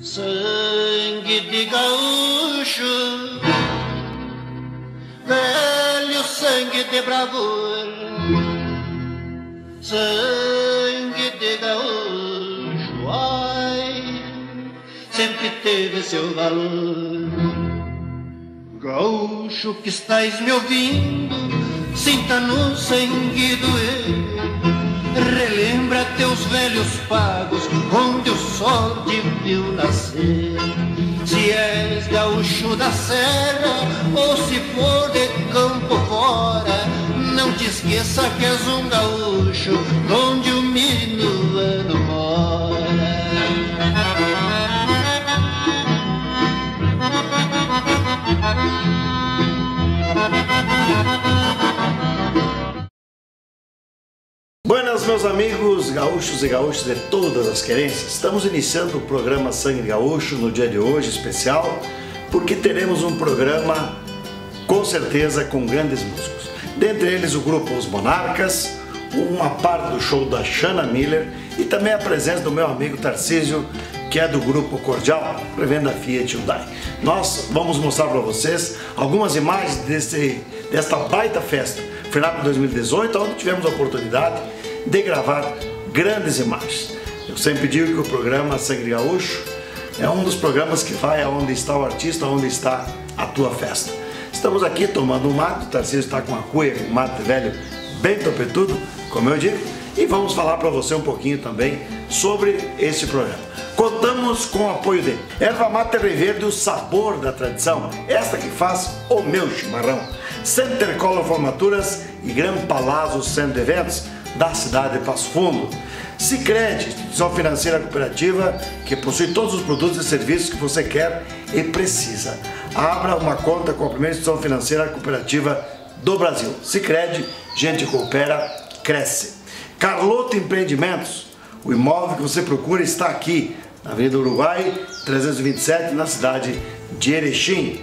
Sangue de gaúcho, velho sangue de bravura, sangue de gaúcho, ai, sempre teve seu valor. Gaúcho que estás me ouvindo, sinta no sangue doer Relembra teus velhos pagos, onde o sol te viu nascer. Se és gaúcho da serra, ou se for de campo fora, não te esqueça que és um gaúcho, onde o minuano mora. Buenas, meus amigos gaúchos e gaúchas de todas as querências. Estamos iniciando o programa Sangue Gaúcho no dia de hoje, especial, porque teremos um programa com certeza com grandes músicos. Dentre eles o grupo Os Monarcas, uma parte do show da Shanna Miller e também a presença do meu amigo Tarcísio, que é do grupo Cordial, prevenda Fiat Hyundai. Nós vamos mostrar para vocês algumas imagens desse, desta baita festa, final de 2018, onde tivemos a oportunidade de gravar grandes imagens. Eu sempre digo que o programa Sangue Gaúcho é um dos programas que vai aonde está o artista, onde está a tua festa. Estamos aqui tomando um mate, o Tarcísio está com a cuia, um mate velho bem topetudo, como eu digo, e vamos falar para você um pouquinho também sobre esse programa. Contamos com o apoio de Erva Mate Verde, o sabor da tradição, esta que faz o meu chimarrão. Center Color Formaturas e Gran Palazzo Centro de Eventos, da cidade de Passo Fundo. Sicredi, instituição financeira cooperativa que possui todos os produtos e serviços que você quer e precisa. Abra uma conta com a primeira instituição financeira cooperativa do Brasil. Sicredi, gente coopera, cresce. Carloto Empreendimentos, o imóvel que você procura está aqui, na Avenida Uruguai, 327, na cidade de Erechim.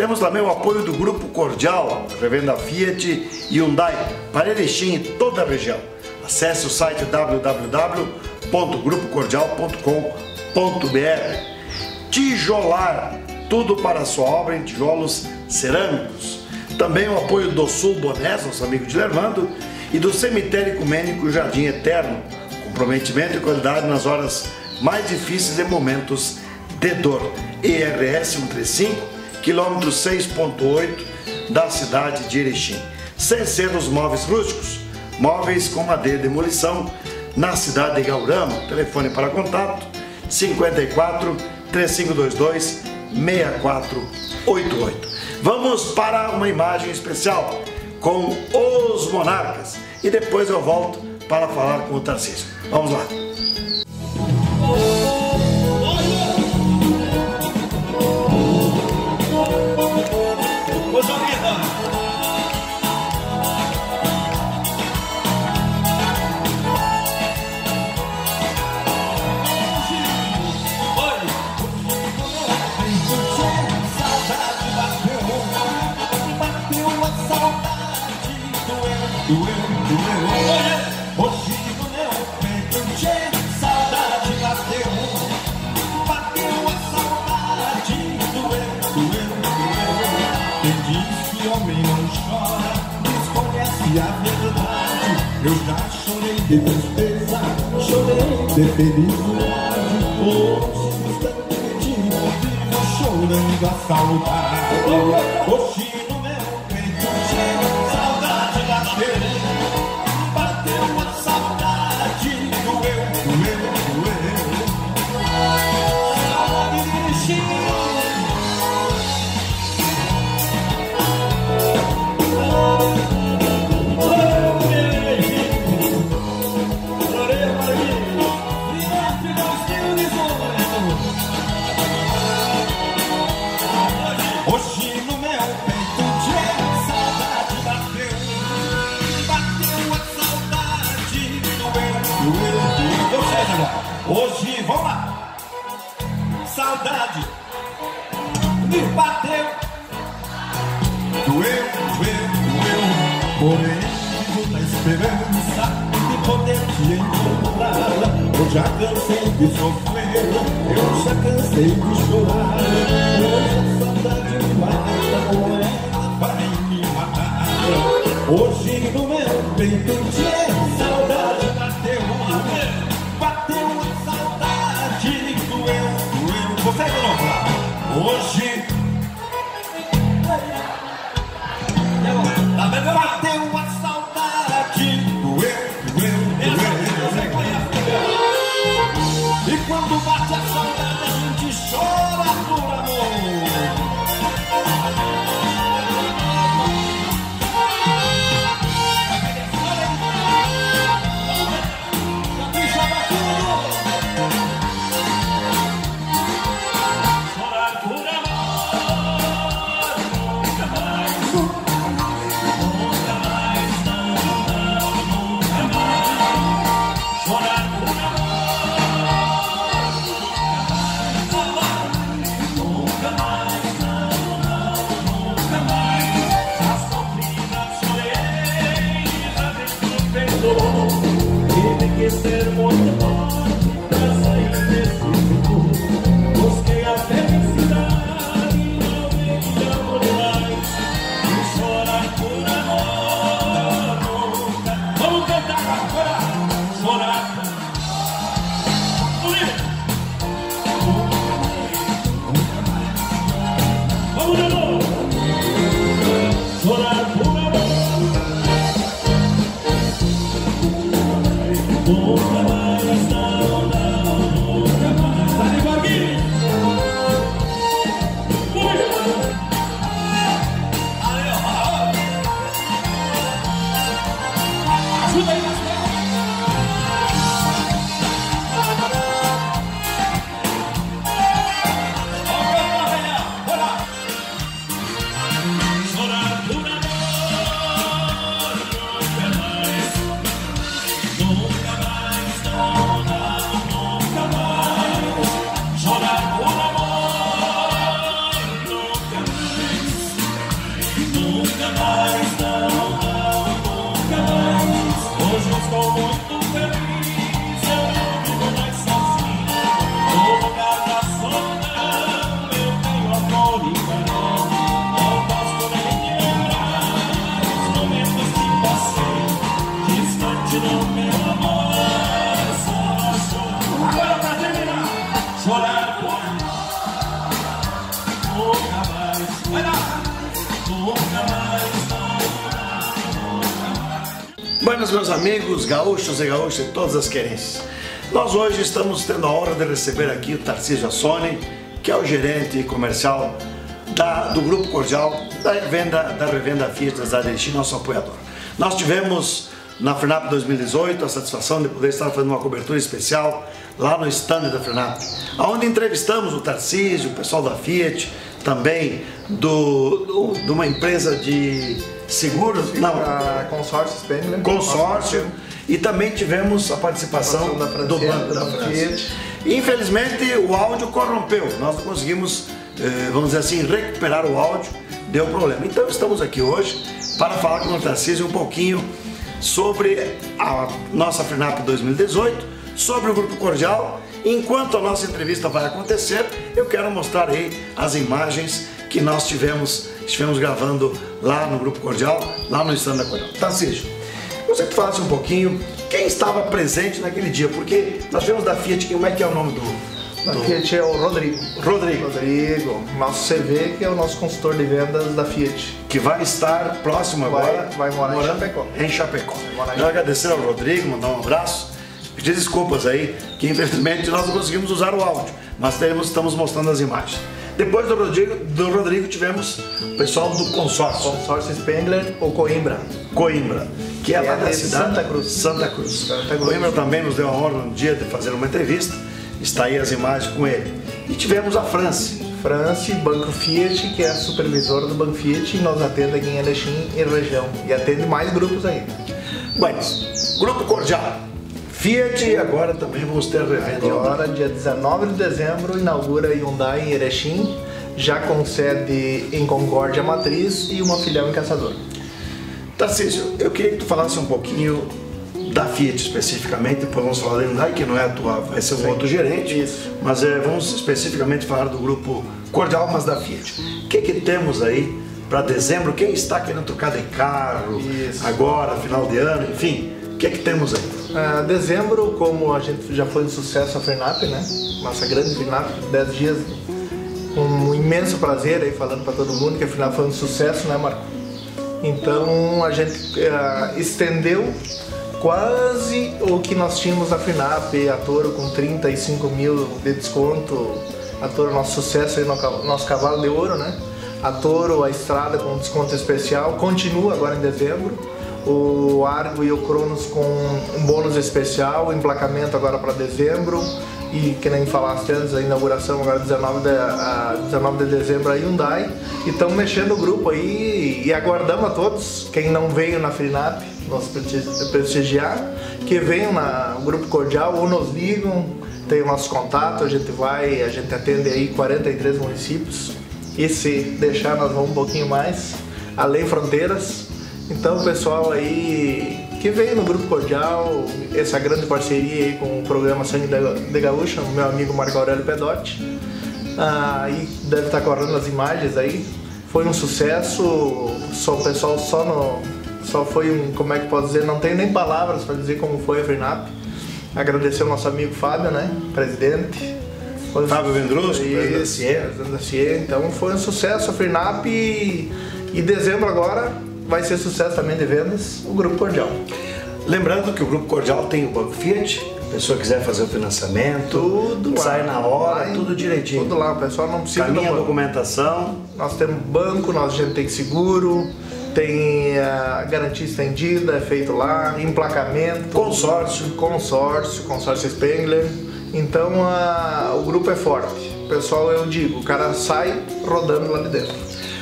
Temos também o apoio do Grupo Cordial, revenda Fiat e Hyundai para Erechim e toda a região. Acesse o site www.grupocordial.com.br. Tijolar, tudo para sua obra em tijolos cerâmicos. Também o apoio do Sul Bonés, nosso amigo de Lermando, e do Cemitério Ecumênico Jardim Eterno. Comprometimento e qualidade nas horas mais difíceis e momentos de dor. ERS 135, quilômetro 6.8 da cidade de Erechim. Sem ser os móveis rústicos, móveis com madeira de demolição na cidade de Gaurama. Telefone para contato 54 3522 6488. Vamos para uma imagem especial com os monarcas e depois eu volto para falar com o Tarcísio. Vamos lá. Chorei de felicidade. Hoje estou perdido, vivo chorando a saudade. Hoje já cansei de sofrer. Eu já cansei de chorar Hoje a saudade me mata Ou ela vai me matar Hoje no meu peito Meus amigos, gaúchos e gaúchas de todas as querências. Nós hoje estamos tendo a honra de receber aqui o Tarcísio Assoni, que é o gerente comercial da- do Grupo Cordial da revenda, da revenda Fiat da nosso apoiador. Nós tivemos na FRENAP 2018 a satisfação de poder estar fazendo uma cobertura especial lá no stand da FRENAP, onde entrevistamos o Tarcísio, o pessoal da Fiat, também do, do- de uma empresa de seguros, não, a consórcio Spengler. consórcio e também tivemos a participação da do Banco da França. Infelizmente o áudio corrompeu, nós não conseguimos, eh, vamos dizer assim, recuperar o áudio, deu problema. Então estamos aqui hoje para falar com o Tarcísio um pouquinho sobre a nossa FRENAP 2018, sobre o Grupo Cordial. Enquanto a nossa entrevista vai acontecer, eu quero mostrar aí as imagens que nós tivemos, estivemos gravando lá no Grupo Cordial, lá no stand da Cordial. Tarcísio, você que falasse um pouquinho quem estava presente naquele dia, porque nós tivemos da Fiat, como é que é o nome do... Da do- Fiat é o Rodrigo. Rodrigo, Rodrigo, nosso CV, que é o nosso consultor de vendas da Fiat. que vai estar próximo Vai- agora. vai morar em Chapecó. Em Chapecó. Quero agradecer ao Rodrigo, mandar um abraço, pedir desculpas aí, que infelizmente nós não conseguimos usar o áudio, mas teremos, estamos mostrando as imagens. Depois do Rodrigo, do Rodrigo tivemos o pessoal do consórcio, Consórcio Spengler ou Coimbra. Coimbra, que é, É lá da de cidade Santa Cruz. Santa Cruz. Santa Cruz. Coimbra também nos deu a honra um dia de fazer uma entrevista, está aí as imagens com ele. E tivemos a França, France, Banco Fiat, que é a supervisora do Banco Fiat, e nos atende aqui em Erechim e região. E atende mais grupos ainda. Buenas, Grupo Cordial, Fiat e agora também vamos ter revenda. Agora, dia 19 de dezembro, inaugura Hyundai em Erechim, já com sede em Concórdia Matriz e uma filial em Caçador. Tarcísio, eu queria que tu falasse um pouquinho da Fiat especificamente, depois vamos falar da Hyundai, que não é a tua, vai ser um outro gerente. Isso. Mas é, vamos especificamente falar do grupo Cordial, mas da Fiat. O que, que temos aí para dezembro? Quem está querendo trocar de carro Isso. agora, final de ano, enfim, o que, que temos aí? Ah, dezembro, como a gente já foi um sucesso a FRNAP, né? Nossa grande FRNAP, 10 dias, com um imenso prazer aí falando para todo mundo que a FRNAP foi um sucesso, né, Marco? Então a gente ah, estendeu quase o que nós tínhamos na FRNAP, a Toro com 35 mil de desconto, a Toro nosso sucesso aí no nosso cavalo de ouro, né? A Toro, a Estrada com desconto especial, continua agora em dezembro o Argo e o Cronos com um bônus especial, emplacamento agora para dezembro. E que nem falaste antes, a inauguração agora 19 de, a 19 de dezembro a Hyundai. E estamos mexendo o grupo aí e aguardamos a todos, quem não veio na FRINAP, nos presti- prestigiar, que venham no Grupo Cordial ou nos ligam, tem o nosso contato, a gente vai, a gente atende aí 43 municípios. E se deixar nós vamos um pouquinho mais, além fronteiras. Então, o pessoal aí que veio no Grupo Cordial, essa grande parceria aí com o programa Sangue de Gaúcha, o meu amigo Marco Aurélio Pedotti, ah, aí deve estar correndo as imagens aí. Foi um sucesso, só o pessoal só no. Só foi um. Como é que posso dizer? Não tenho nem palavras para dizer como foi a FRNAP. Agradecer ao nosso amigo Fábio, né? Presidente. Foi- Fábio Vendrusco, presidente da CIE. Então foi um sucesso a FRNAP e, e dezembro agora vai ser sucesso também de vendas o Grupo Cordial. Lembrando que o Grupo Cordial tem o Banco Fiat, a pessoa quiser fazer o financiamento, Tudo lá. sai na hora, Lá tudo direitinho. Tudo lá, o pessoal não precisa Caminha a do- documentação, Nós temos banco, nós a gente tem seguro, tem a garantia estendida, é feito lá, emplacamento, Consórcio. consórcio, consórcio Spengler. Então a- o grupo é forte. Pessoal, eu digo, o cara sai rodando lá de dentro.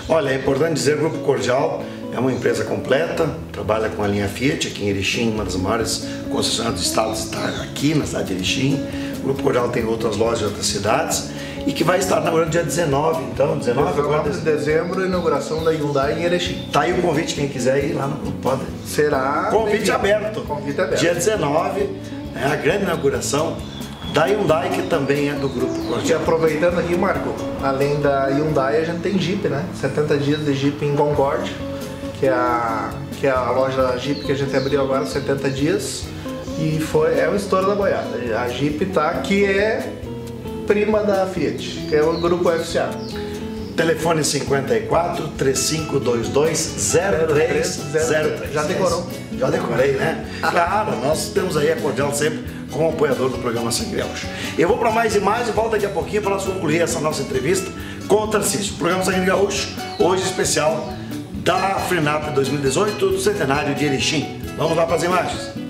Olha, é importante dizer Grupo Cordial é uma empresa completa, trabalha com a linha Fiat aqui em Erechim, uma das maiores concessionárias do estado está aqui na cidade de Erechim. O Grupo Cordial tem outras lojas em outras cidades e que vai estar inaugurando dia 19, então, 19 agora. 19 de dezembro, inauguração da Hyundai em Erechim. Tá aí o convite, quem quiser ir lá no grupo pode. Será Convite aberto. Convite aberto. Dia 19 é a grande inauguração da Hyundai, que também é do Grupo E aproveitando aqui, Marco, além da Hyundai, a gente tem Jeep, né? 70 dias de Jeep em Concorde, que é a, que é a loja Jeep que a gente abriu agora, 70 dias. E foi, é o estouro da boiada. A Jeep tá, que é prima da Fiat, que é o grupo FCA. Telefone 54 3522 0303. Já decorou. Já decorei, né? Claro, nós temos aí a Cordial sempre como apoiador do programa Gaúcho. Eu vou para mais imagens e volto daqui a pouquinho para nós concluir essa nossa entrevista com o Tarcísio. Programa Sangue Gaúcho, hoje especial da FRENAP 2018 do Centenário de Erechim. Vamos lá para as imagens.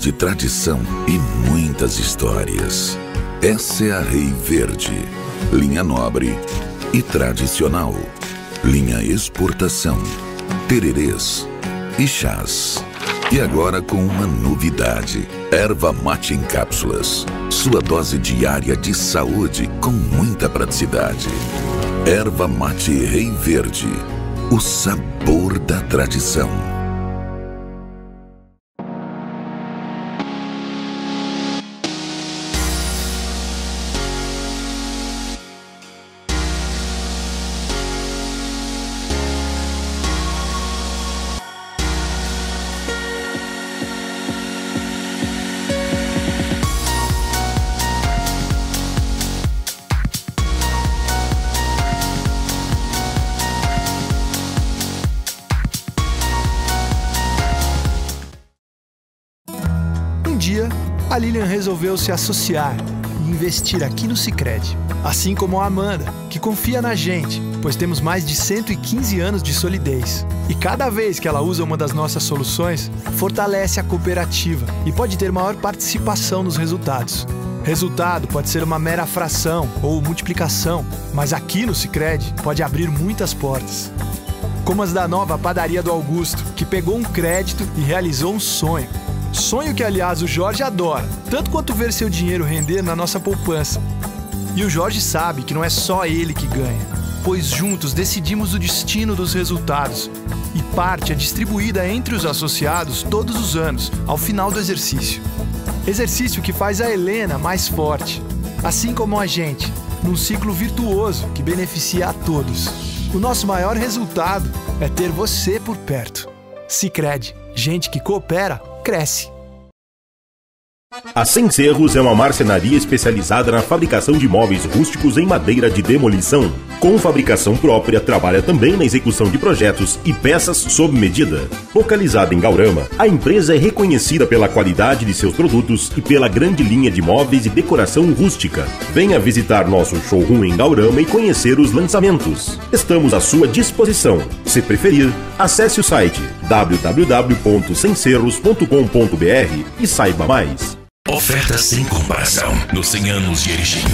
De tradição e muitas histórias. Essa é a Rei Verde, linha nobre e tradicional. Linha exportação, tererês e chás. E agora com uma novidade: erva mate em cápsulas. Sua dose diária de saúde com muita praticidade. Erva mate Rei Verde, o sabor da tradição. Se associar e investir aqui no Sicredi, assim como a Amanda, que confia na gente, pois temos mais de 115 anos de solidez. E cada vez que ela usa uma das nossas soluções, fortalece a cooperativa e pode ter maior participação nos resultados. Resultado pode ser uma mera fração ou multiplicação, mas aqui no Sicredi pode abrir muitas portas. Como as da nova padaria do Augusto, que pegou um crédito e realizou um sonho. Sonho que, aliás, o Jorge adora, tanto quanto ver seu dinheiro render na nossa poupança. E o Jorge sabe que não é só ele que ganha, pois juntos decidimos o destino dos resultados. E parte é distribuída entre os associados todos os anos, ao final do exercício. Exercício que faz a Helena mais forte, assim como a gente, num ciclo virtuoso que beneficia a todos. O nosso maior resultado é ter você por perto. Sicredi, gente que coopera, cresce. A Sem Cerros é uma marcenaria especializada na fabricação de móveis rústicos em madeira de demolição. Com fabricação própria, trabalha também na execução de projetos e peças sob medida. Localizada em Gaurama, a empresa é reconhecida pela qualidade de seus produtos e pela grande linha de móveis e decoração rústica. Venha visitar nosso showroom em Gaurama e conhecer os lançamentos. Estamos à sua disposição. Se preferir, acesse o site www.semcerros.com.br e saiba mais. Oferta sem comparação nos 100 anos de Erechim.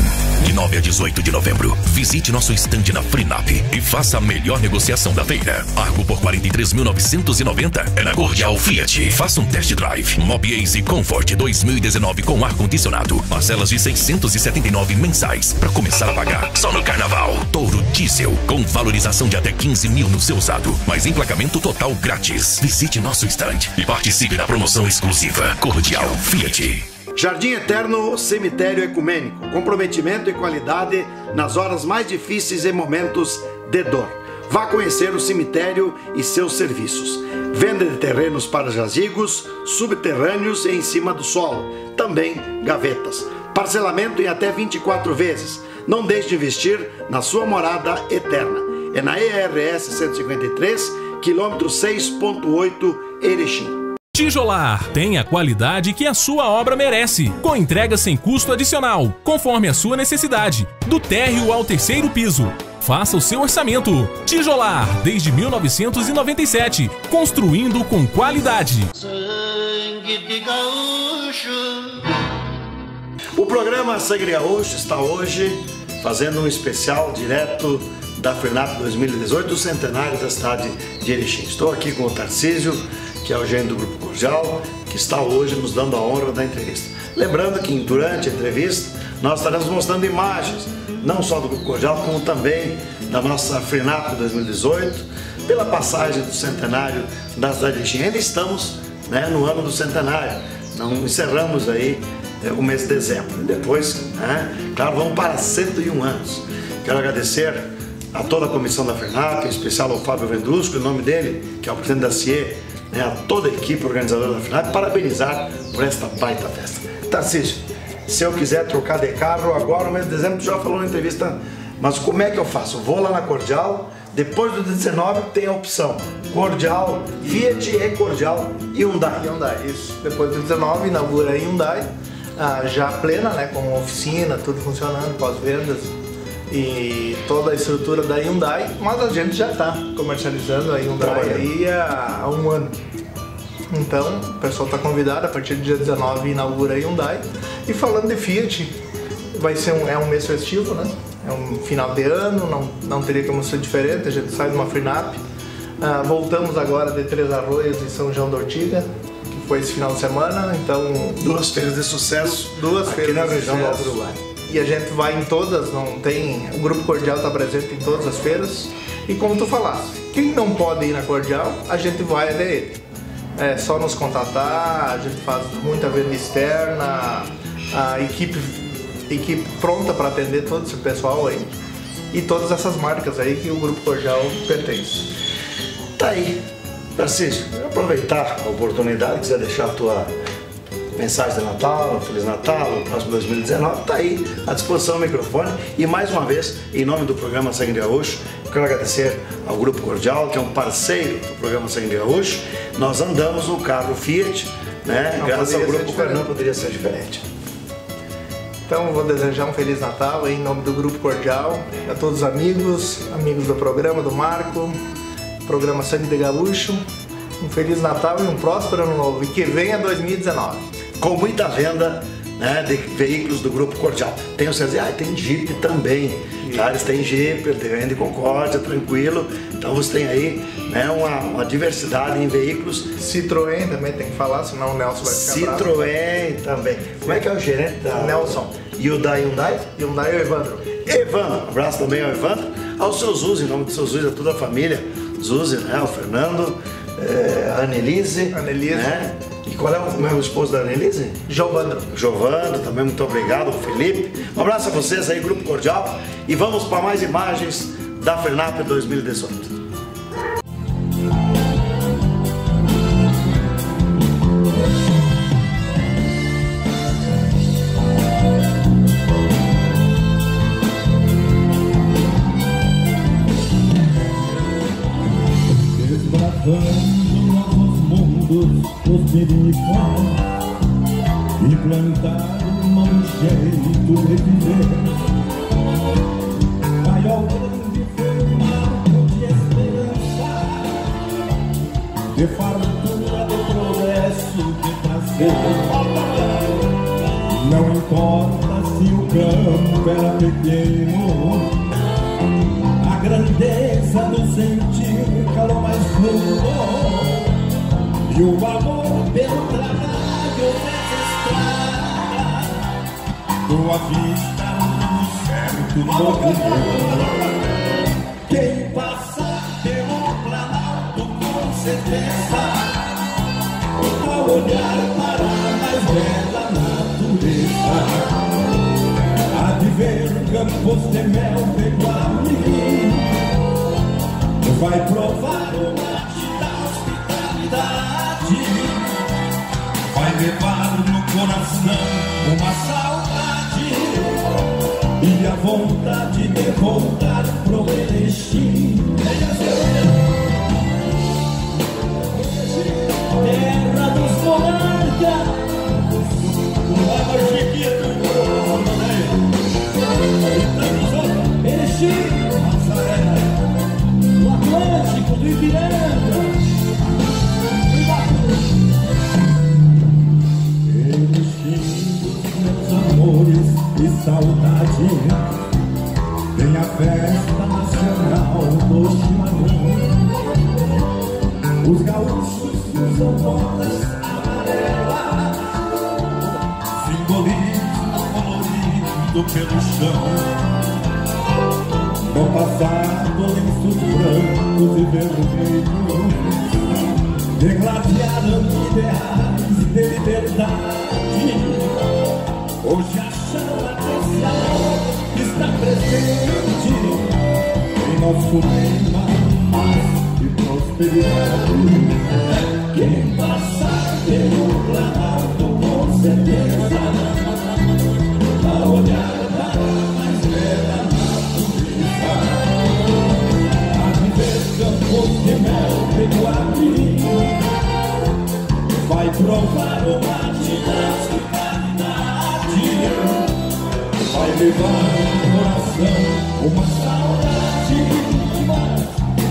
De 9 a 18 de novembro, visite nosso estande na Frinap e faça a melhor negociação da feira. Argo por 43.990 é na Cordial Fiat. Faça um test drive. Mob Ace Comfort 2019 com ar-condicionado. Parcelas de 679 mensais para começar a pagar só no carnaval. Touro Diesel com valorização de até 15 mil no seu usado, mas emplacamento total grátis. Visite nosso estande e participe da promoção exclusiva. Cordial Fiat. Jardim Eterno Cemitério Ecumênico. Comprometimento e qualidade nas horas mais difíceis e momentos de dor. Vá conhecer o cemitério e seus serviços. Venda de terrenos para jazigos, subterrâneos e em cima do solo. Também gavetas. Parcelamento em até 24 vezes. Não deixe de investir na sua morada eterna. É na ERS 153, quilômetro 6.8, Erechim. Tijolar tem a qualidade que a sua obra merece, com entrega sem custo adicional, conforme a sua necessidade, do térreo ao terceiro piso. Faça o seu orçamento. Tijolar, desde 1997, construindo com qualidade. Sangue de gaúcho. O programa Sangue Gaúcho está hoje fazendo um especial direto da FENAP 2018, do centenário da cidade de Erechim. Estou aqui com o Tarcísio, que é o gerente do Grupo Cordial, que está hoje nos dando a honra da entrevista. Lembrando que durante a entrevista nós estaremos mostrando imagens, não só do Grupo Cordial, como também da nossa FENAP 2018, pela passagem do centenário da cidade de. Ainda estamos né, no ano do centenário, não encerramos aí é, o mês de dezembro. Depois, né, claro, vamos para 101 anos. Quero agradecer a toda a comissão da FENAP, em especial ao Fábio Vendrusco, em nome dele, que é o presidente da CIE, né, a toda a equipe organizadora da FENAP, parabenizar por esta baita festa. Tarcísio, se eu quiser trocar de carro agora, no mês de dezembro, tu já falou na entrevista, mas como é que eu faço? Vou lá na Cordial, depois do 19 tem a opção Cordial, Fiat e Cordial e Hyundai. Hyundai, isso. Depois do 19 inaugura a Hyundai, ah, já plena, né, com oficina, tudo funcionando, pós-vendas. E toda a estrutura da Hyundai, mas a gente já está comercializando a Hyundai aí há, há um ano. Então, o pessoal está convidado, a partir do dia 19 inaugura a Hyundai. E falando de Fiat, vai ser um, é um mês festivo, né? É um final de ano, não, não teria como ser diferente, a gente sai de uma FreeNap. Ah, voltamos agora de Três Arroios e São João da Ortiga, que foi esse final de semana, então Duas feiras de sucesso duas aqui feiras na de região do Uruguai. E a gente vai em todas, não tem. O Grupo Cordial está presente em todas as feiras. E como tu falaste, quem não pode ir na Cordial, a gente vai até ele. É só nos contatar, a gente faz muita venda externa, a equipe, equipe pronta para atender todo esse pessoal aí. E todas essas marcas aí que o Grupo Cordial pertence. Tá aí. Francisco, aproveitar a oportunidade, quiser deixar a tua mensagem de Natal, Feliz Natal, o próximo 2019, tá aí à disposição o microfone. E mais uma vez, em nome do programa Sangue de Gaúcho, quero agradecer ao Grupo Cordial, que é um parceiro do programa Sangue de Gaúcho. Nós andamos no carro Fiat, né? Não Graças ao Grupo Cordial, não poderia ser diferente. Então vou desejar um Feliz Natal em nome do Grupo Cordial, a todos os amigos, amigos do programa, do Marco, programa Sangue de Gaúcho. Um Feliz Natal e um próspero ano novo. E que venha 2019. Com muita venda né, de veículos do Grupo Cordial. Tem o César, ah, tem Jeep também. Tá? Eles têm Jeep, tem vende Concórdia, tranquilo. Então você tem aí né, uma, uma diversidade em veículos. Citroën também tem que falar, senão o Nelson vai ficar bravo. Citroën também. Como é que é o gerente da Nelson. E o da Hyundai? Hyundai e o Evandro. Evandro, um abraço também ao Evandro, ao seu Zuzi, em nome do seu Zuzi, a toda a família, Zuzi, né, o Fernando, eh, a Annelise, Annelise. né? Qual é o, o esposo da Annelise? Giovandro. Giovando, também muito obrigado, Felipe. Um abraço a vocês aí, Grupo Cordial. E vamos para mais imagens da FENAP 2018. Mundos, os certo e saudade, vem a festa nacional do chimarrão. Os gaúchos usam botas amarelas, simbolismo colorido pelo chão. No passado, lenços brancos e vermelhos Degladiaram ideais de liberdade. Hoje a chama amor está presente Em nosso lema paz e prosperidade levar no coração uma saudade demais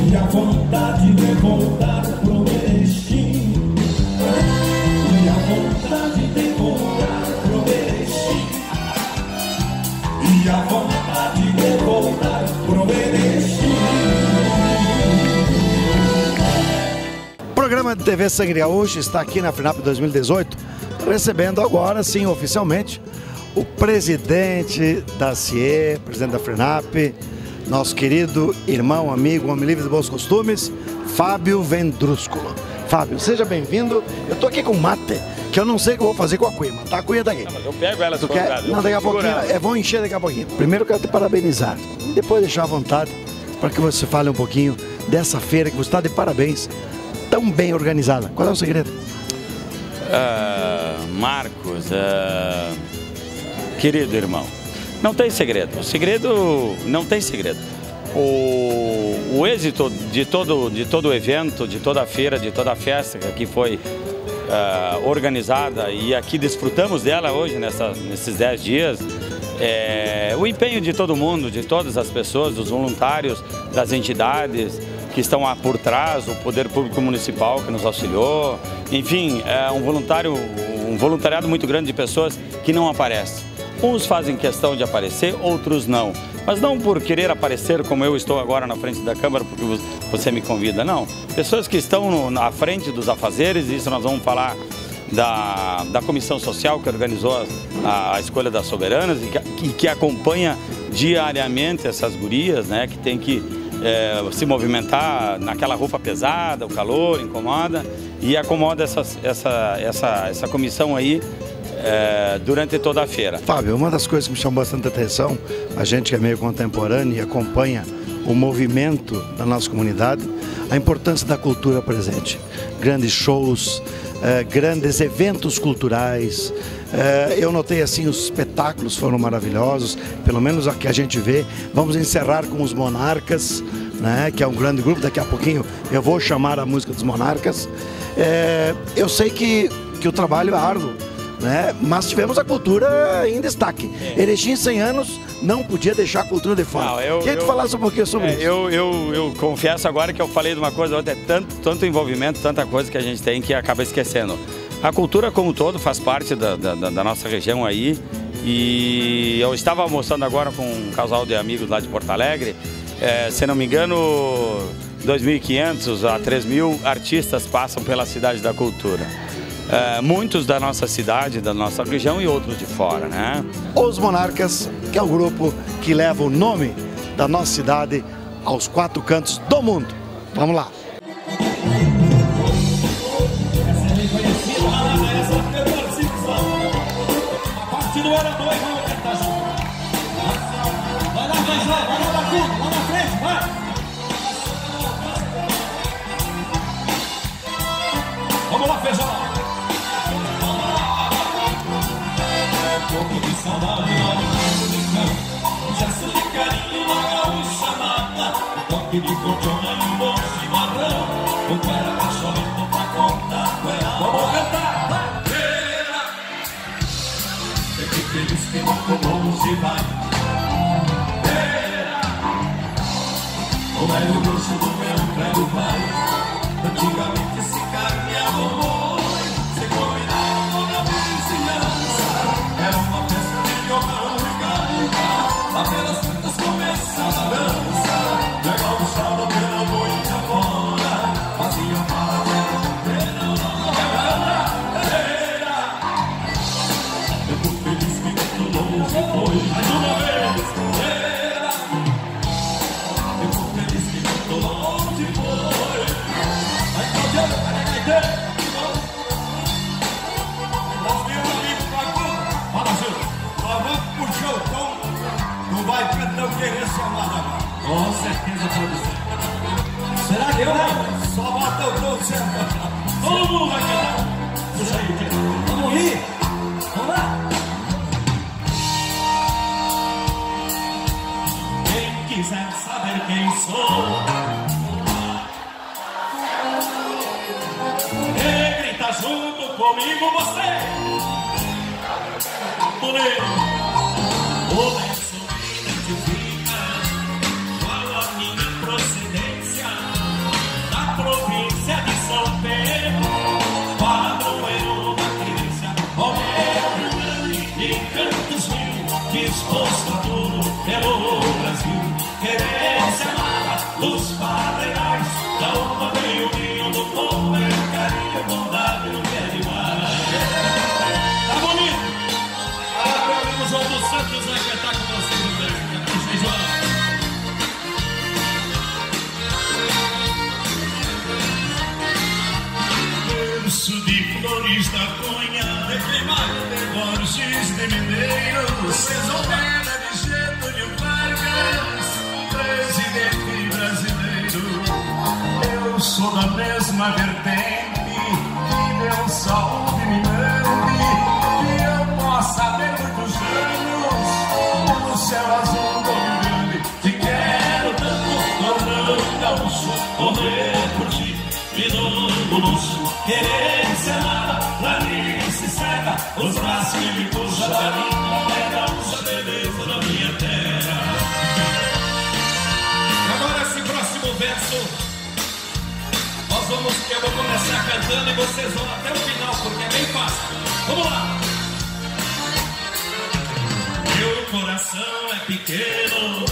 e a vontade de voltar pro Erechim. E a vontade de voltar pro Erechim. E a vontade de voltar pro programa de TV Sangue Gaúcho está aqui na FINAP 2018, recebendo agora, sim, oficialmente, o presidente da CIE, presidente da FRENAP, nosso querido irmão, amigo, homem livre de bons costumes, Fábio Vendrúsculo. Fábio, seja bem-vindo. Eu estou aqui com mate, que eu não sei o que eu vou fazer com a cuia, mas tá a cuia tá aqui. Eu pego ela se Tu quer? Não, daqui a pouquinho, é, vou encher daqui a pouquinho. Primeiro eu quero te parabenizar, e depois deixar à vontade para que você fale um pouquinho dessa feira que você está de parabéns, tão bem organizada. Qual é o segredo? Ah, Marcos, ah, querido irmão, não tem segredo. O segredo não tem segredo. O, o êxito de todo, de todo o evento, de toda a feira, de toda a festa que foi ah, organizada e aqui desfrutamos dela hoje, nessa, nesses 10 dias, é o empenho de todo mundo, de todas as pessoas, dos voluntários, das entidades que estão por trás, o Poder Público Municipal que nos auxiliou, enfim, é um voluntário, um voluntariado muito grande de pessoas que não aparecem. Uns fazem questão de aparecer, outros não. Mas não por querer aparecer como eu estou agora na frente da Câmara, porque vo- você me convida, não. Pessoas que estão no- na frente dos afazeres, isso nós vamos falar da, da comissão social que organizou a, a escolha das soberanas e que, que, que acompanha diariamente essas gurias, né, que tem que é, se movimentar naquela roupa pesada, o calor incomoda e acomoda essas- essa, essa, essa comissão aí é, durante toda a feira. Fábio, uma das coisas que me chamou bastante atenção, a gente que é meio contemporâneo e acompanha o movimento da nossa comunidade, a importância da cultura presente. Grandes shows, eh, grandes eventos culturais. Eh, eu notei assim, os espetáculos foram maravilhosos, pelo menos a que a gente vê. Vamos encerrar com os Monarcas, né, que é um grande grupo. Daqui a pouquinho eu vou chamar a música dos Monarcas. Eh, eu sei que, que o trabalho é árduo né? Mas tivemos a cultura em destaque. Erechim 100 anos não podia deixar a cultura de fora. Não, eu- Queria que falasse um pouquinho sobre É, isso. eu, eu, eu confesso agora que eu falei de uma coisa, outra é tanto, tanto envolvimento, tanta coisa que a gente tem que acaba esquecendo. A cultura como um todo faz parte da, da, da- da nossa região aí. E eu estava almoçando agora com um casal de amigos lá de Porto Alegre. É, se não me engano, 2.500 a 3.000 artistas passam pela cidade da cultura. É, muitos da nossa cidade, da nossa região e outros de fora, né? Os Monarcas, que é o grupo que leva o nome da nossa cidade aos quatro cantos do mundo. Vamos lá. Um cordiona e um bom chimarrão. O cuera cachorro pra contar. cuera. Vamos cantar, vai. Fique feliz que muito longe vai. Era o velho grosso do Será que vai? Só bota o tom certo Todo mundo vai cantar. Aí, Vamos rir Vamos lá? Quem quiser saber quem sou, grita junto comigo você. Bonito, pelo Brasil. Querência amada, luz padreirais, da uma veio o do povo, é bondade, não quer demais. Tá bonito? Agora o Santos vai mesma vertente, que Deus salve cantando e vocês vão até o final, porque é bem fácil. Vamos lá! Meu coração é pequeno.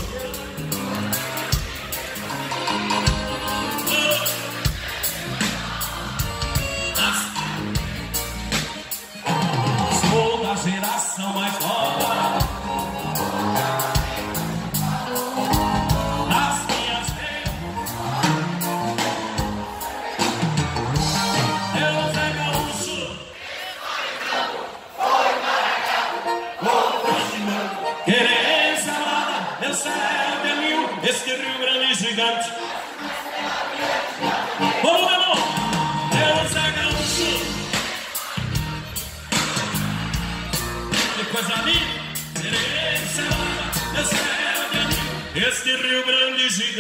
Este Rio Grande gigante.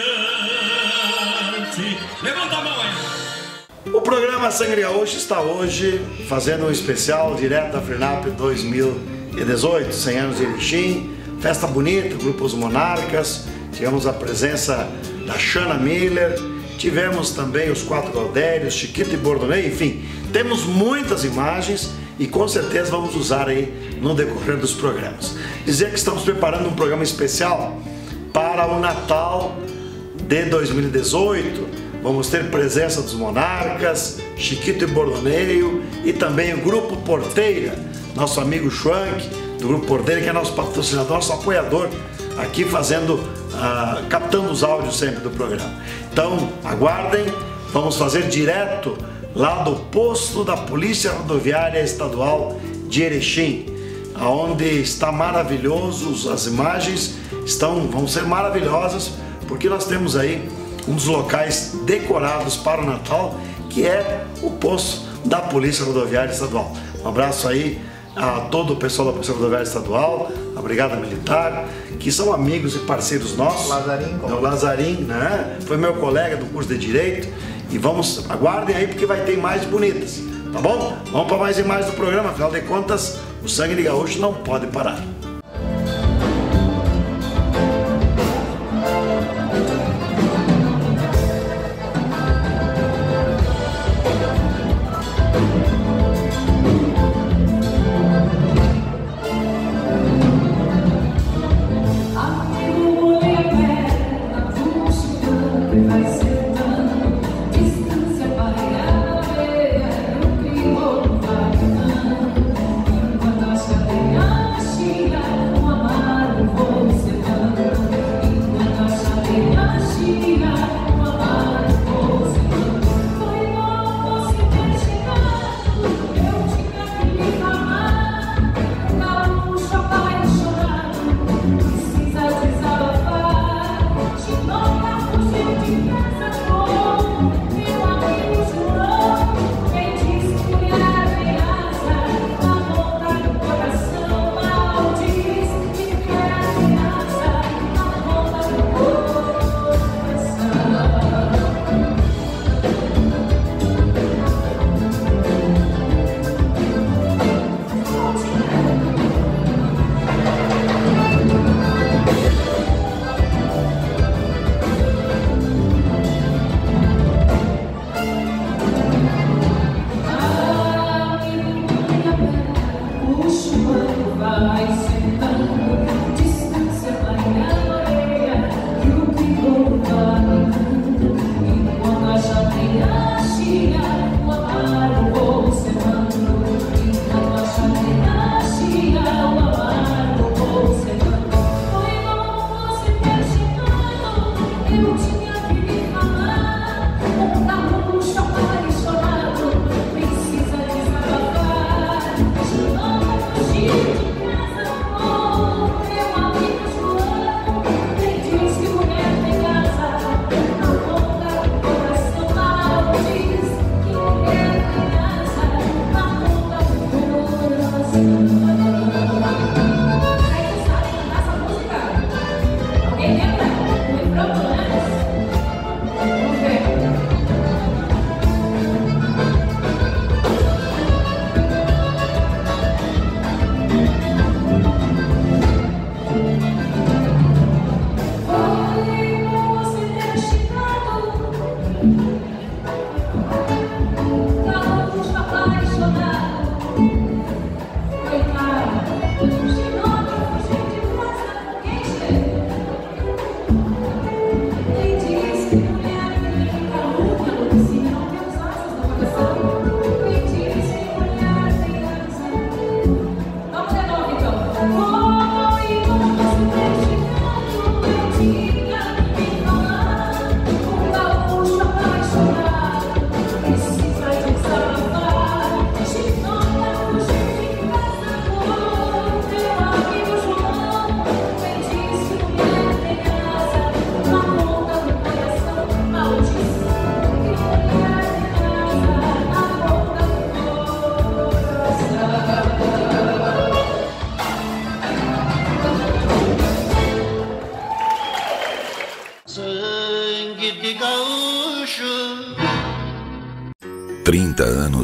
Levanta a mão aí. O programa Sangue Gaúcho está hoje fazendo um especial direto da FRENAP 2018, 100 anos de Erechim, festa bonita, Grupo Os Monarcas, tivemos a presença da Shana Miller, tivemos também os quatro Galdérios, Chiquito e Bordonei, enfim, temos muitas imagens e com certeza vamos usar aí no decorrer dos programas. Dizer que estamos preparando um programa especial para o Natal de 2018. Vamos ter presença dos Monarcas, Chiquito e Bordoneio e também o Grupo Porteira, nosso amigo Schwank, do Grupo Porteira, que é nosso patrocinador, nosso apoiador, aqui fazendo, ah, captando os áudios sempre do programa. Então, aguardem, vamos fazer direto lá do posto da Polícia Rodoviária Estadual de Erechim, aonde está maravilhoso, as imagens estão, vão ser maravilhosas, porque nós temos aí um dos locais decorados para o Natal, que é o posto da Polícia Rodoviária Estadual. Um abraço aí a todo o pessoal da Polícia Rodoviária Estadual, a Brigada Militar, que são amigos e parceiros nossos. Lazarim, É o Lazarim, né? Foi meu colega do curso de Direito. E vamos, aguardem aí porque vai ter imagens bonitas, tá bom? Vamos para mais imagens do programa, afinal de contas, o sangue de gaúcho não pode parar.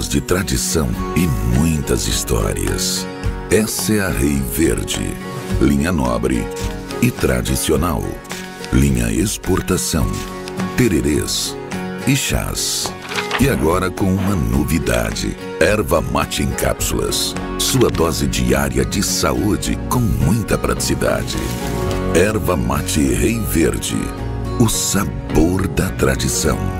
De tradição e muitas histórias. Essa é a Rei Verde, linha nobre e tradicional. Linha exportação, tererês e chás. E agora com uma novidade: erva mate em cápsulas. Sua dose diária de saúde com muita praticidade. Erva mate Rei Verde. O sabor da tradição.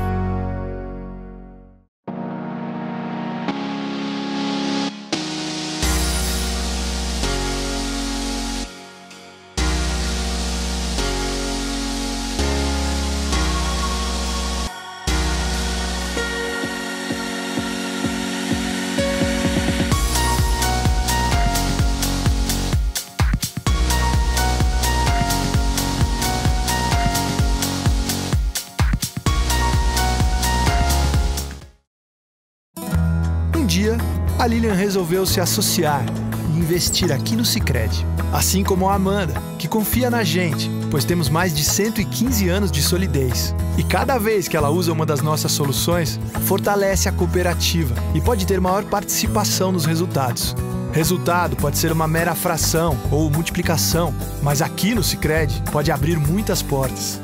Lilian resolveu se associar e investir aqui no Sicredi, assim como a Amanda, que confia na gente, pois temos mais de 115 anos de solidez. E cada vez que ela usa uma das nossas soluções, fortalece a cooperativa e pode ter maior participação nos resultados. Resultado pode ser uma mera fração ou multiplicação, mas aqui no Sicredi pode abrir muitas portas.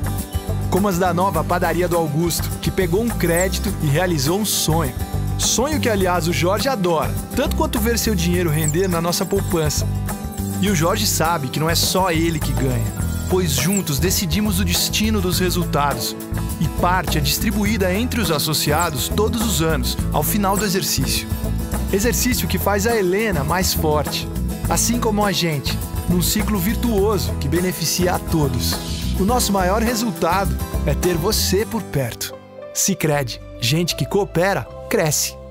Como as da nova padaria do Augusto, que pegou um crédito e realizou um sonho. Sonho que, aliás, o Jorge adora, tanto quanto ver seu dinheiro render na nossa poupança. E o Jorge sabe que não é só ele que ganha, pois juntos decidimos o destino dos resultados. E parte é distribuída entre os associados todos os anos, ao final do exercício. Exercício que faz a Helena mais forte, assim como a gente, num ciclo virtuoso que beneficia a todos. O nosso maior resultado é ter você por perto. Sicredi, gente que coopera, cresce.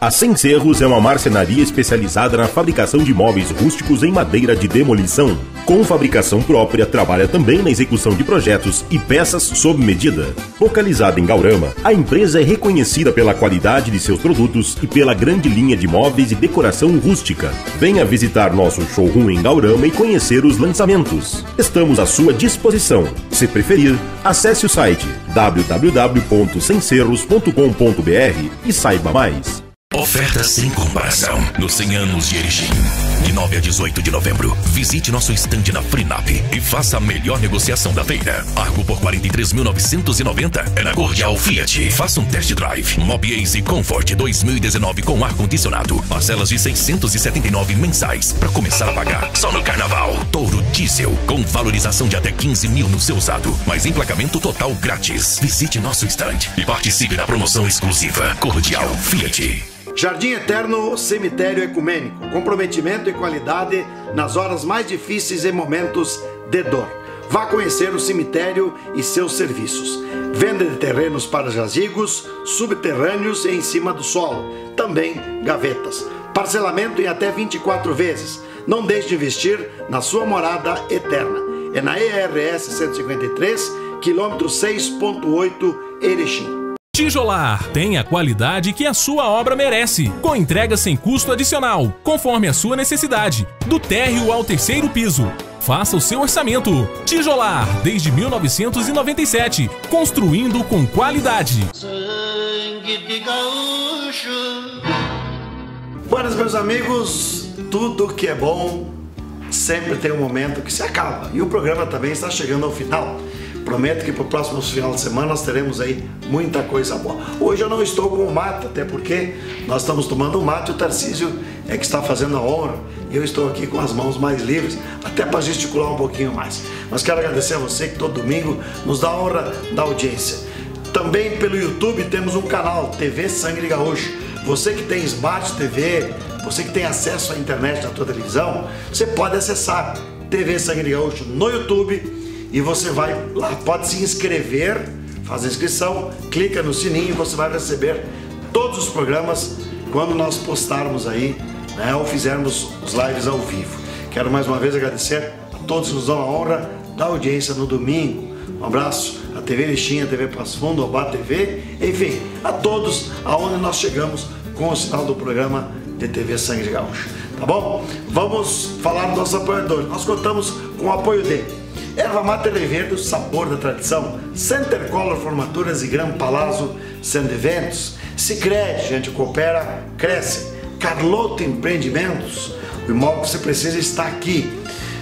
A Sem Cerros é uma marcenaria especializada na fabricação de móveis rústicos em madeira de demolição. Com fabricação própria, trabalha também na execução de projetos e peças sob medida. Localizada em Gaurama, a empresa é reconhecida pela qualidade de seus produtos e pela grande linha de móveis e decoração rústica. Venha visitar nosso showroom em Gaurama e conhecer os lançamentos. Estamos à sua disposição. Se preferir, acesse o site www.semcerros.com.br e saiba mais. Oferta sem comparação nos 100 anos de Erechim. De 9 a 18 de novembro, visite nosso estande na Frinap e faça a melhor negociação da feira. Argo por 43.990 é na Cordial Fiat. Faça um test drive. Mob Ace Comfort 2019 com ar-condicionado. Parcelas de 679 mensais para começar a pagar. Só no Carnaval. Touro Diesel com valorização de até 15 mil no seu usado, mas emplacamento total grátis. Visite nosso estande e participe da promoção exclusiva. Cordial Fiat. Jardim Eterno Cemitério Ecumênico. Comprometimento e qualidade nas horas mais difíceis e momentos de dor. Vá conhecer o cemitério e seus serviços. Venda de terrenos para jazigos, subterrâneos e em cima do solo. Também gavetas. Parcelamento em até 24 vezes. Não deixe de investir na sua morada eterna. É na ERS 153, quilômetro 6.8, Erechim. Tijolar tem a qualidade que a sua obra merece, com entrega sem custo adicional, conforme a sua necessidade, do térreo ao terceiro piso. Faça o seu orçamento. Tijolar, desde 1997, construindo com qualidade. Sangue de gaúcho. Buenas, meus amigos. Tudo que é bom sempre tem um momento que se acaba. E o programa também está chegando ao final. Prometo que para o próximo final de semana nós teremos aí muita coisa boa. Hoje eu não estou com o mate, até porque nós estamos tomando o mate e o Tarcísio é que está fazendo a honra. E eu estou aqui com as mãos mais livres, até para gesticular um pouquinho mais. Mas quero agradecer a você que todo domingo nos dá a honra da audiência. Também pelo YouTube temos um canal, TV Sangue Gaúcho. Você que tem Smart TV, você que tem acesso à internet na tua televisão, você pode acessar TV Sangue Gaúcho no YouTube e você vai lá, pode se inscrever, faz a inscrição, clica no sininho e você vai receber todos os programas quando nós postarmos aí, né, ou fizermos os lives ao vivo. Quero mais uma vez agradecer a todos que nos dão a honra da audiência no domingo. Um abraço à TV Erechim, à TV Passo Fundo, ao Bar TV, enfim, a todos aonde nós chegamos com o sinal do programa de TV Sangue de Gaúcho. Tá bom? Vamos falar do nosso apoiador. Nós contamos com o apoio dele. Erva mate Leverde, sabor da tradição. Center Color Formaturas e Gran Palazzo Sandeventos. Sicredi, gente coopera, cresce. Carlota Empreendimentos, o imóvel que você precisa está aqui.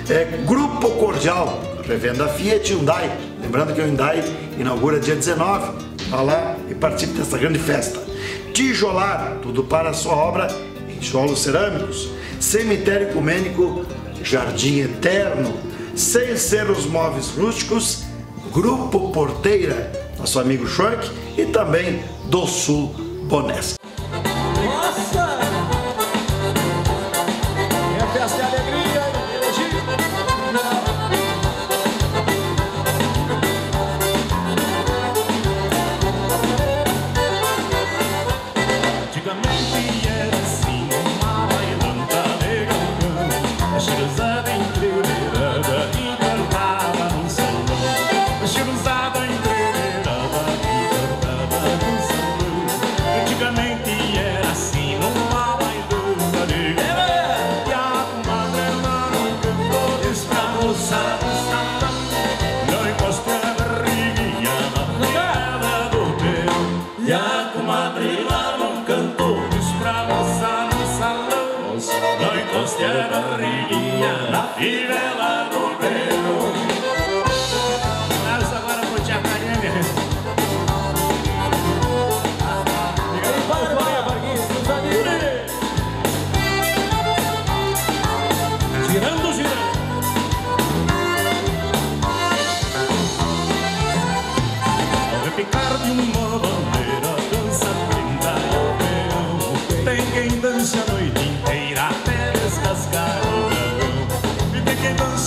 É, Grupo Cordial, revenda Fiat Hyundai. Lembrando que o Hyundai inaugura dia 19. Vá lá e participe dessa grande festa. Tijolar, tudo para a sua obra em tijolos cerâmicos. Cemitério Ecumênico, Jardim Eterno. Sem Ser os Móveis Rústicos, Grupo Porteira, nosso amigo Shark, e também do Sul Bonés. Nossa!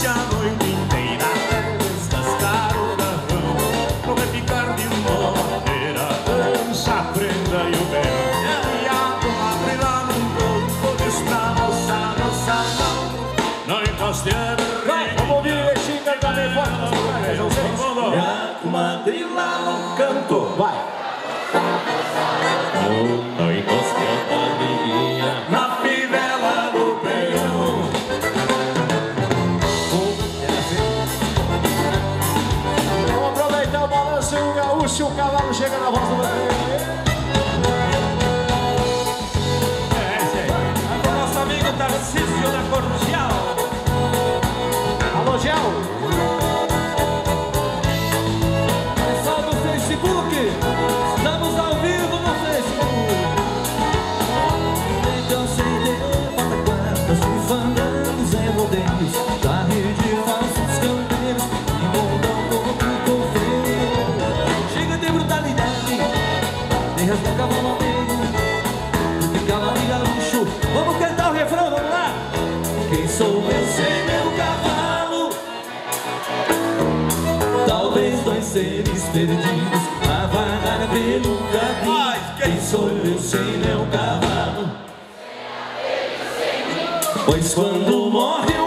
ya voy resmungavam no meio e ficavam em gaúcho. Vamos cantar o refrão, vamos lá! Quem sou eu sem meu cavalo? Talvez dois seres perdidos a vagar pelo caminho. Quem sou eu sem meu cavalo? Pois quando morre o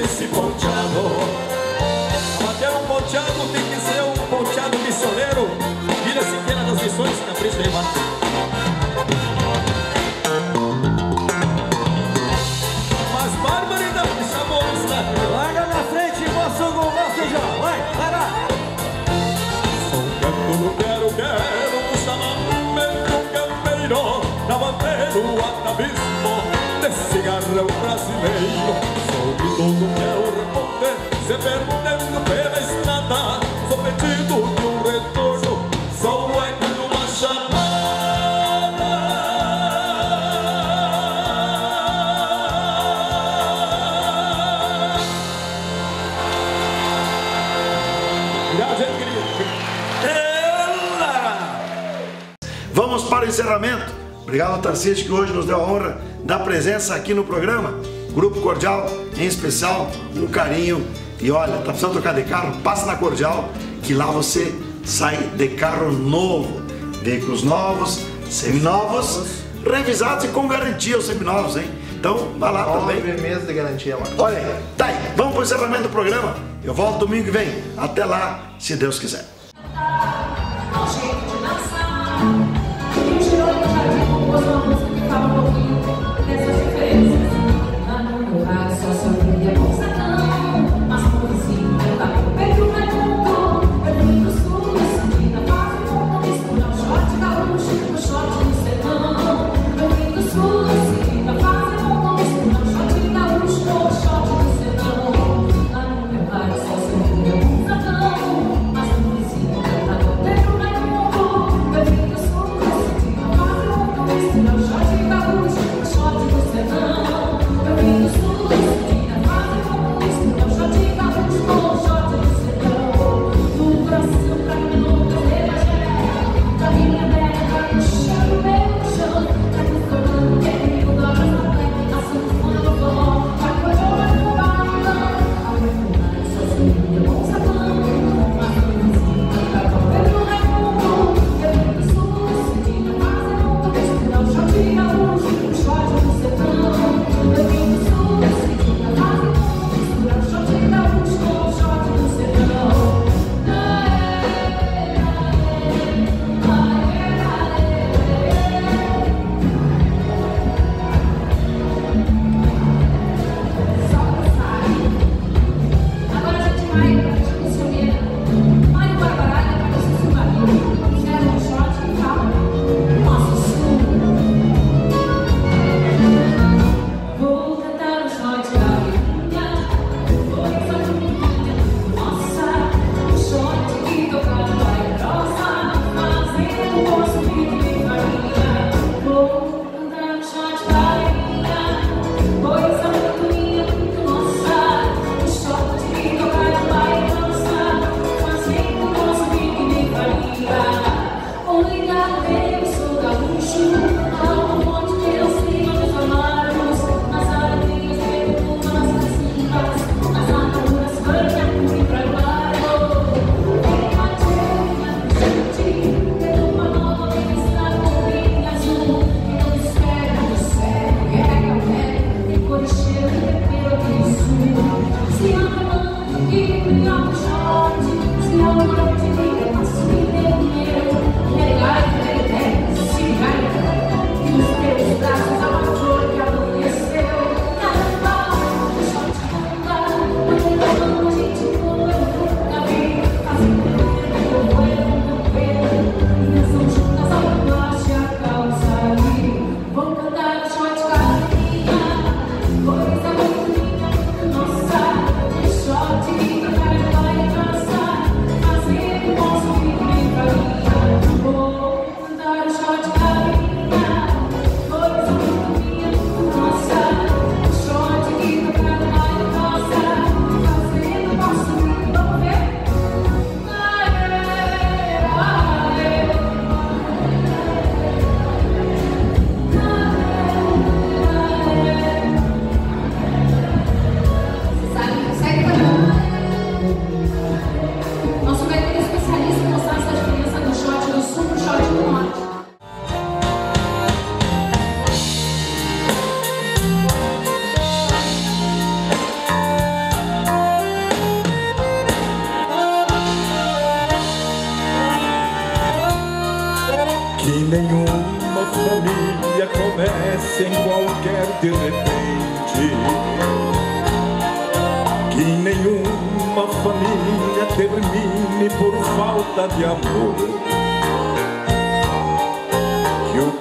desse ponteado? Até um ponteado? Tem que ser um ponteado missioneiro. Vira Siqueira das Missões, Capricho de Mas Bárbara ainda me chamou o Larga na frente, e moço, gol, feijão, vai, vai lá. Sou canto, quero, quero, um chamamento campeiro. Tabandeiro, atabismo desse garrão brasileiro. Se perguntando pela estrada Sou perdido de um retorno. Sou o eco de uma chamada. Obrigado, Vamos para o encerramento. Obrigado ao Tarcísio que hoje nos deu a honra da presença aqui no programa. Grupo Cordial, em especial, um carinho e olha, tá precisando trocar de carro? Passa na Cordial, que lá você sai de carro novo. Veículos novos, seminovos, revisados e com garantia os seminovos, hein? Então, vai lá também. Nove meses de garantia, mano. Olha aí, tá aí. Vamos pro encerramento do programa. Eu volto domingo que vem. Até lá, se Deus quiser.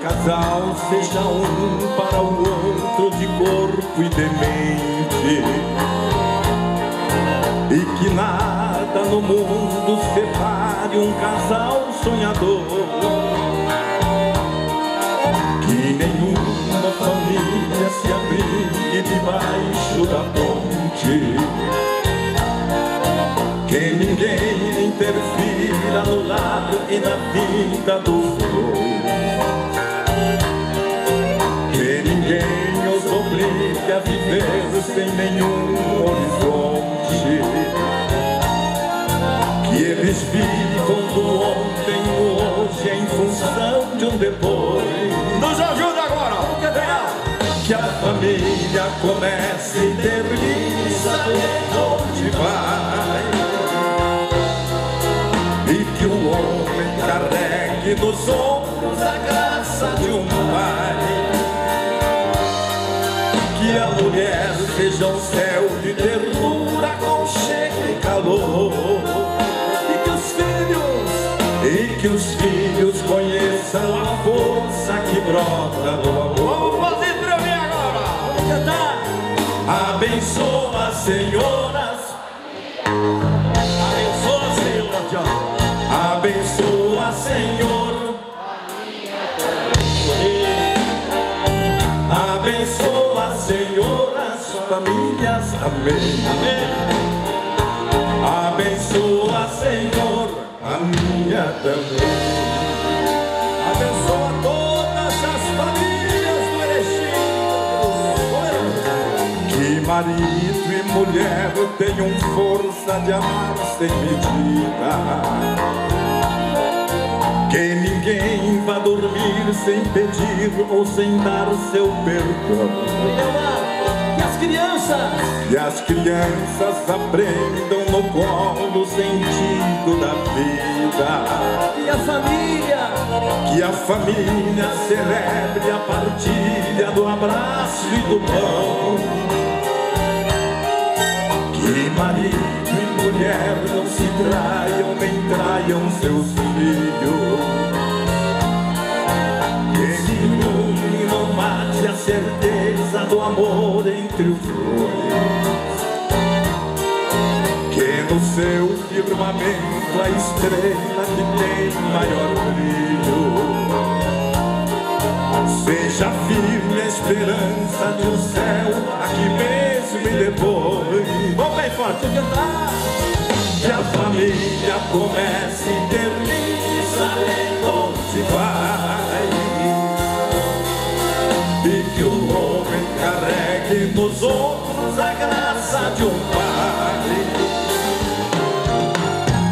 Casal seja um para o outro de corpo e de mente. E que nada no mundo separe um casal sonhador. Que nenhuma família se abrigue debaixo da ponte. Que ninguém interfira no lado e na vida dos dois. Que ninguém os obrigue a viver sem nenhum horizonte. Que eles vivam do ontem no hoje em função de um depois. Nos ajuda agora! Que a família comece e termine sabendo onde vai. Carregue nos ombros a graça de um pai. Que a mulher seja um céu de ternura, conchego e calor. E que os filhos, e que os filhos conheçam a força que brota do amor. Vamos fazer pra mim agora! Vamos cantar! Abençoa, senhoras. Abençoa, Senhor. Abençoa, Senhor. Famílias. Amém. Abençoa, Senhor, a minha também. Abençoa todas as famílias do Erechim. Que marido e mulher tenham força de amar sem medida. Que ninguém vá dormir sem pedir ou sem dar seu perdão. Que as crianças Que as crianças aprendam no colo o sentido da vida. e a família Que a família celebre a partilha do abraço e do pão. Que marido e mulher não se traiam nem traiam seus filhos. Certeza do amor entre os dois. Que no seu firmamento a estrela que tem maior brilho. Seja firme a esperança de um céu aqui mesmo e depois. Vamos bem forte cantar. Que a família comece e termine sabendo onde vai carregue nos ombros a graça de um pai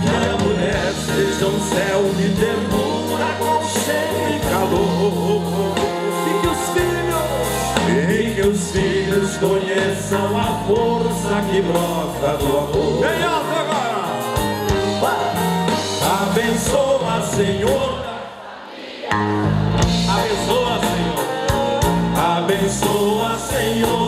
que a mulher seja um céu de ternura, conchego e calor. E que os filhos, e que os filhos conheçam a força que brota do amor. Alto agora! Abençoa, Senhor. Abençoa, Senhor abençoa, Senhor.